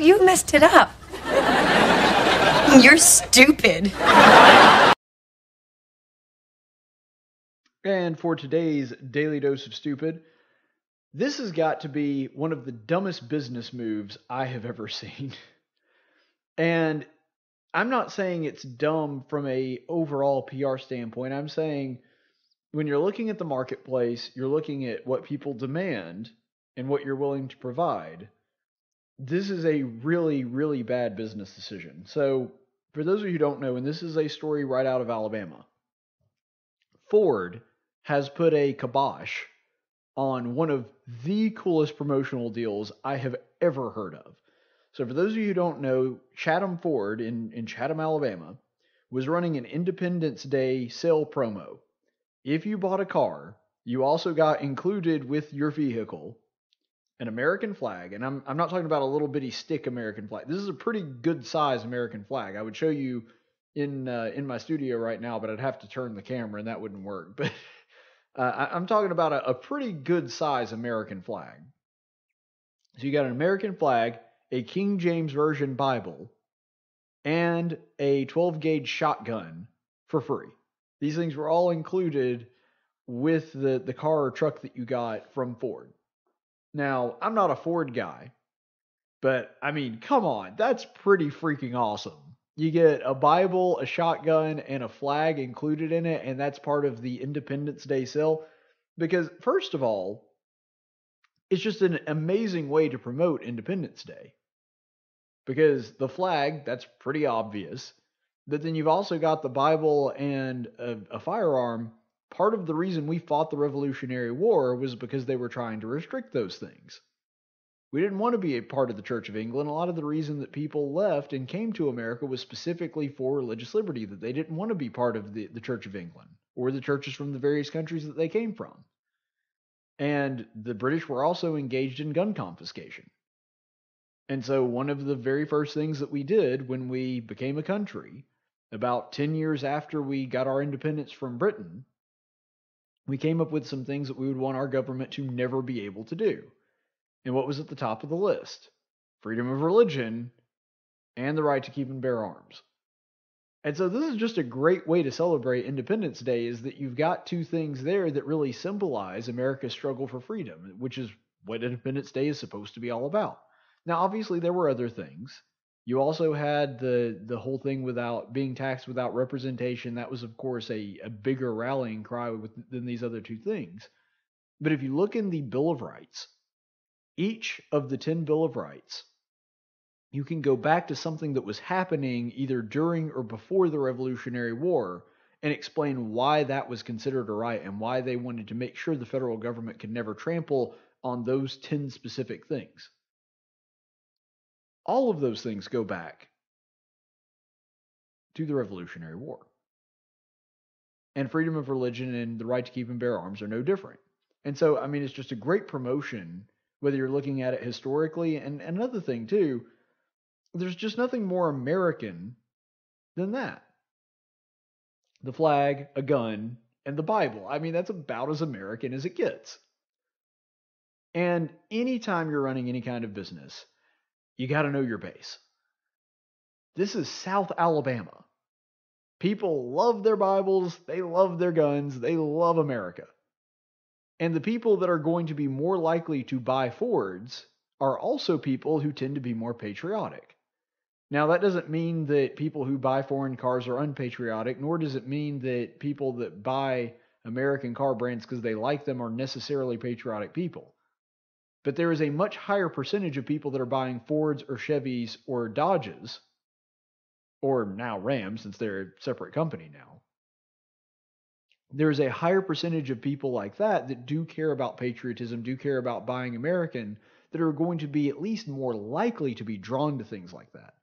You messed it up. You're stupid. And for today's Daily Dose of Stupid, this has got to be one of the dumbest business moves I have ever seen. And I'm not saying it's dumb from a overall PR standpoint. I'm saying when you're looking at the marketplace, you're looking at what people demand and what you're willing to provide. This is a really, really bad business decision. So, for those of you who don't know, and this is a story right out of Alabama, Ford has put a kibosh on one of the coolest promotional deals I have ever heard of. So, for those of you who don't know, Chatom Ford in, in Chatom, Alabama, was running an Independence Day sale promo. If you bought a car, you also got included with your vehicle an American flag, and I'm I'm not talking about a little bitty stick American flag. This is a pretty good size American flag. I would show you in uh, in my studio right now, but I'd have to turn the camera, and that wouldn't work. But uh, I, am talking about a, a pretty good size American flag. So you got an American flag, a King James Version Bible, and a 12 gauge shotgun for free. These things were all included with the, the car or truck that you got from Ford. Now, I'm not a Ford guy, but I mean, come on, that's pretty freaking awesome. You get a Bible, a shotgun, and a flag included in it, and that's part of the Independence Day sale. Because, first of all, it's just an amazing way to promote Independence Day. Because the flag, that's pretty obvious. But then you've also got the Bible and a, a firearm part of the reason we fought the Revolutionary War was because they were trying to restrict those things. We didn't want to be a part of the Church of England. A lot of the reason that people left and came to America was specifically for religious liberty, that they didn't want to be part of the, the Church of England or the churches from the various countries that they came from. And the British were also engaged in gun confiscation. And so, one of the very first things that we did when we became a country, about 10 years after we got our independence from Britain, we came up with some things that we would want our government to never be able to do. And what was at the top of the list? Freedom of religion and the right to keep and bear arms. And so this is just a great way to celebrate Independence Day is that you've got two things there that really symbolize America's struggle for freedom, which is what Independence Day is supposed to be all about. Now obviously there were other things. You also had the the whole thing without being taxed without representation. That was, of course, a, a bigger rallying cry with, than these other two things. But if you look in the Bill of Rights, each of the 10 Bill of Rights, you can go back to something that was happening either during or before the Revolutionary War and explain why that was considered a right and why they wanted to make sure the federal government could never trample on those 10 specific things. All of those things go back to the Revolutionary War. And freedom of religion and the right to keep and bear arms are no different. And so, I mean, it's just a great promotion, whether you're looking at it historically. And, and another thing, too, there's just nothing more American than that. The flag, a gun, and the Bible. I mean, that's about as American as it gets. And anytime you're running any kind of business, you got to know your base. This is South Alabama. People love their Bibles, they love their guns, they love America. And the people that are going to be more likely to buy Fords are also people who tend to be more patriotic. Now, that doesn't mean that people who buy foreign cars are unpatriotic, nor does it mean that people that buy American car brands because they like them are necessarily patriotic people but there is a much higher percentage of people that are buying Fords or Chevys or Dodges, or now Rams, since they're a separate company now. There's a higher percentage of people like that that do care about patriotism, do care about buying American, that are going to be at least more likely to be drawn to things like that.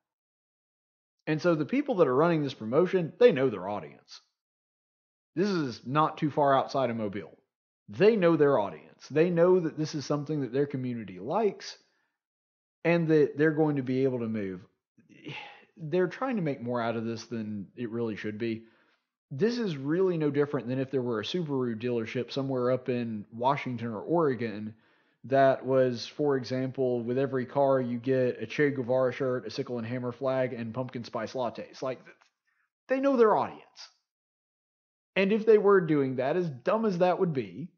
And so the people that are running this promotion, they know their audience. This is not too far outside of Mobile they know their audience. They know that this is something that their community likes and that they're going to be able to move. They're trying to make more out of this than it really should be. This is really no different than if there were a Subaru dealership somewhere up in Washington or Oregon that was, for example, with every car you get a Che Guevara shirt, a sickle and hammer flag, and pumpkin spice lattes. Like they know their audience. And if they were doing that, as dumb as that would be,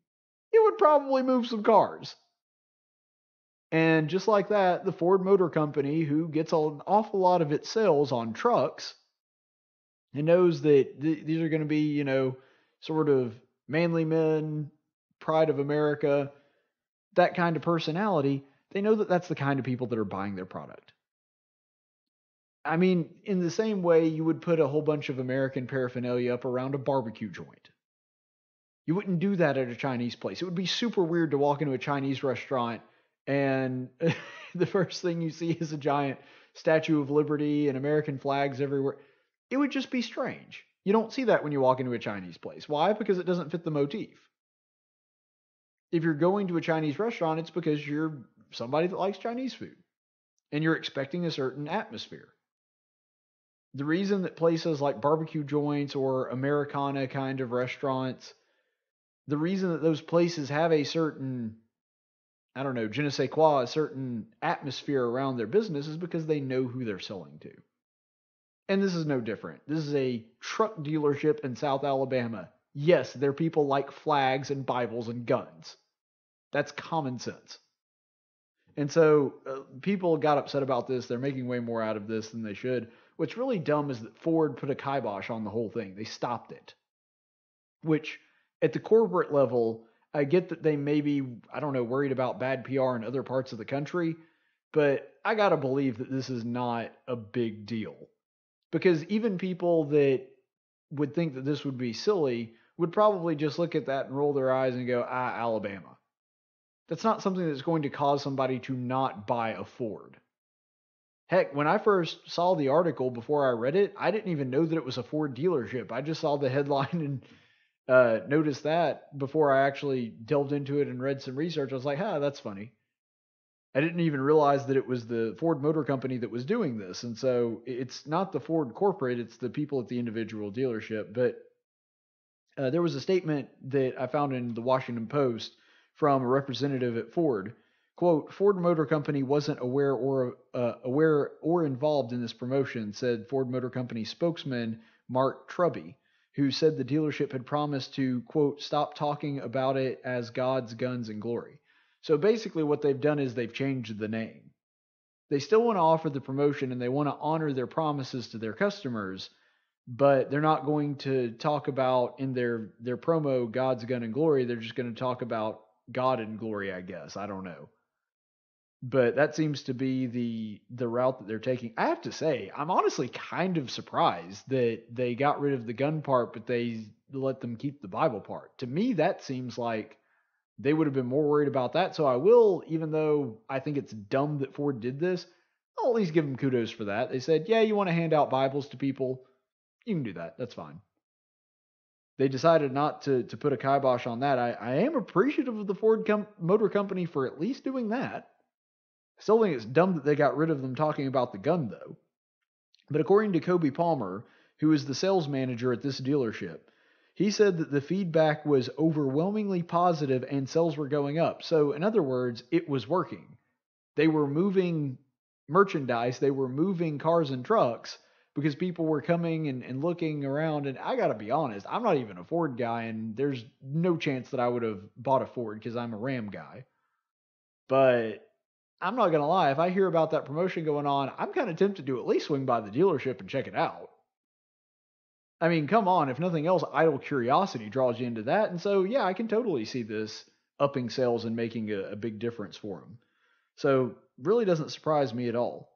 it would probably move some cars. And just like that, the Ford Motor Company, who gets an awful lot of its sales on trucks, and knows that th- these are going to be, you know, sort of manly men, pride of America, that kind of personality, they know that that's the kind of people that are buying their product. I mean, in the same way, you would put a whole bunch of American paraphernalia up around a barbecue joint. You wouldn't do that at a Chinese place. It would be super weird to walk into a Chinese restaurant and the first thing you see is a giant Statue of Liberty and American flags everywhere. It would just be strange. You don't see that when you walk into a Chinese place. Why? Because it doesn't fit the motif. If you're going to a Chinese restaurant, it's because you're somebody that likes Chinese food and you're expecting a certain atmosphere. The reason that places like barbecue joints or Americana kind of restaurants, the reason that those places have a certain, I don't know, je ne sais quoi, a certain atmosphere around their business is because they know who they're selling to. And this is no different. This is a truck dealership in South Alabama. Yes, their people like flags and Bibles and guns. That's common sense. And so uh, people got upset about this. They're making way more out of this than they should. What's really dumb is that Ford put a kibosh on the whole thing. They stopped it. Which, at the corporate level, I get that they may be, I don't know, worried about bad PR in other parts of the country, but I got to believe that this is not a big deal because even people that would think that this would be silly would probably just look at that and roll their eyes and go, ah, Alabama. That's not something that's going to cause somebody to not buy a Ford. Heck, when I first saw the article before I read it, I didn't even know that it was a Ford dealership. I just saw the headline and uh, noticed that before I actually delved into it and read some research. I was like, huh, that's funny. I didn't even realize that it was the Ford Motor Company that was doing this. And so it's not the Ford corporate, it's the people at the individual dealership. But uh, there was a statement that I found in the Washington Post from a representative at Ford. Quote, Ford Motor Company wasn't aware or uh, aware or involved in this promotion, said Ford Motor Company spokesman Mark Truby, who said the dealership had promised to, quote, stop talking about it as God's guns and glory. So basically, what they've done is they've changed the name. They still want to offer the promotion and they want to honor their promises to their customers, but they're not going to talk about in their their promo God's gun and glory. They're just going to talk about God and glory, I guess. I don't know. But that seems to be the the route that they're taking. I have to say, I'm honestly kind of surprised that they got rid of the gun part, but they let them keep the Bible part. To me, that seems like they would have been more worried about that. So I will, even though I think it's dumb that Ford did this, I'll at least give them kudos for that. They said, yeah, you want to hand out Bibles to people? You can do that. That's fine. They decided not to, to put a kibosh on that. I, I am appreciative of the Ford com- Motor Company for at least doing that. Still think it's dumb that they got rid of them talking about the gun, though. But according to Kobe Palmer, who is the sales manager at this dealership, he said that the feedback was overwhelmingly positive and sales were going up. So, in other words, it was working. They were moving merchandise, they were moving cars and trucks because people were coming and, and looking around. And I got to be honest, I'm not even a Ford guy, and there's no chance that I would have bought a Ford because I'm a Ram guy. But I'm not going to lie, if I hear about that promotion going on, I'm kind of tempted to at least swing by the dealership and check it out. I mean, come on, if nothing else, idle curiosity draws you into that. And so, yeah, I can totally see this upping sales and making a, a big difference for them. So, really doesn't surprise me at all.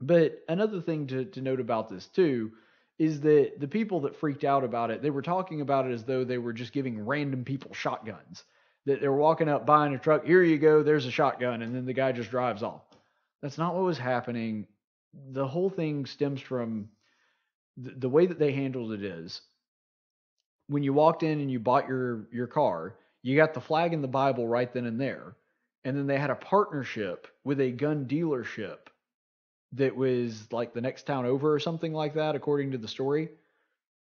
But another thing to, to note about this, too, is that the people that freaked out about it, they were talking about it as though they were just giving random people shotguns. That they're walking up buying a truck, here you go, there's a shotgun, and then the guy just drives off. That's not what was happening. The whole thing stems from the, the way that they handled it is when you walked in and you bought your your car, you got the flag and the Bible right then and there. And then they had a partnership with a gun dealership that was like the next town over or something like that, according to the story.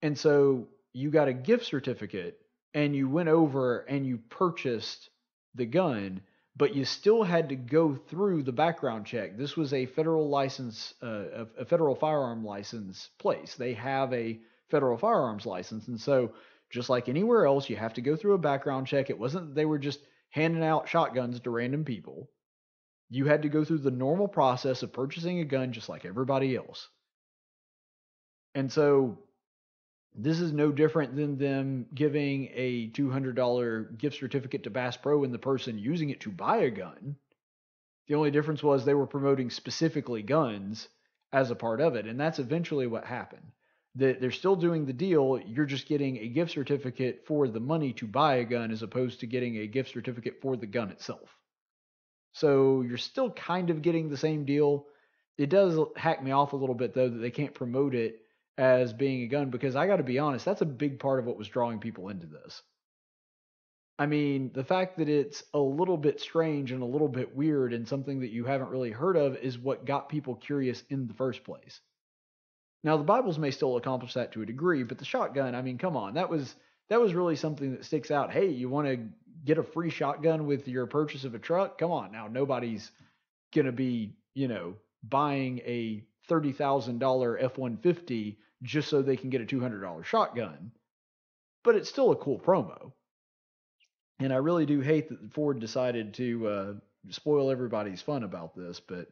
And so you got a gift certificate and you went over and you purchased the gun, but you still had to go through the background check. This was a federal license, uh, a, federal firearm license place. They have a federal firearms license, and so just like anywhere else, you have to go through a background check. It wasn't that they were just handing out shotguns to random people. You had to go through the normal process of purchasing a gun just like everybody else. And so this is no different than them giving a $200 gift certificate to Bass Pro and the person using it to buy a gun. The only difference was they were promoting specifically guns as a part of it. And that's eventually what happened. That they're still doing the deal. You're just getting a gift certificate for the money to buy a gun as opposed to getting a gift certificate for the gun itself. So you're still kind of getting the same deal. It does hack me off a little bit though that they can't promote it as being a gun because I got to be honest, that's a big part of what was drawing people into this. I mean, the fact that it's a little bit strange and a little bit weird and something that you haven't really heard of is what got people curious in the first place. Now, the Bibles may still accomplish that to a degree, but the shotgun, I mean, come on, that was that was really something that sticks out. Hey, you want to get a free shotgun with your purchase of a truck? Come on, now nobody's going to be, you know, buying a $30,000 F-150 just so they can get a $200 shotgun. But it's still a cool promo. And I really do hate that Ford decided to uh, spoil everybody's fun about this, but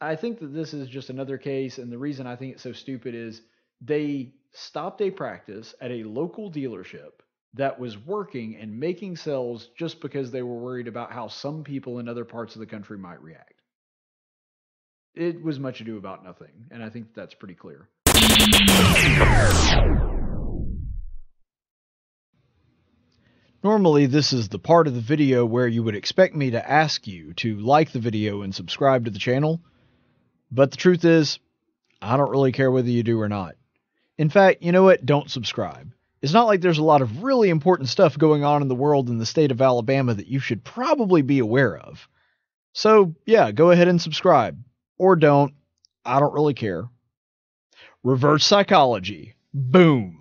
I think that this is just another case. And the reason I think it's so stupid is they stopped a practice at a local dealership that was working and making sales just because they were worried about how some people in other parts of the country might react. It was much ado about nothing, and I think that's pretty clear. Normally, this is the part of the video where you would expect me to ask you to like the video and subscribe to the channel, but the truth is, I don't really care whether you do or not. In fact, you know what? Don't subscribe. It's not like there's a lot of really important stuff going on in the world in the state of Alabama that you should probably be aware of. So, yeah, go ahead and subscribe. Or don't. I don't really care. Reverse psychology. Boom.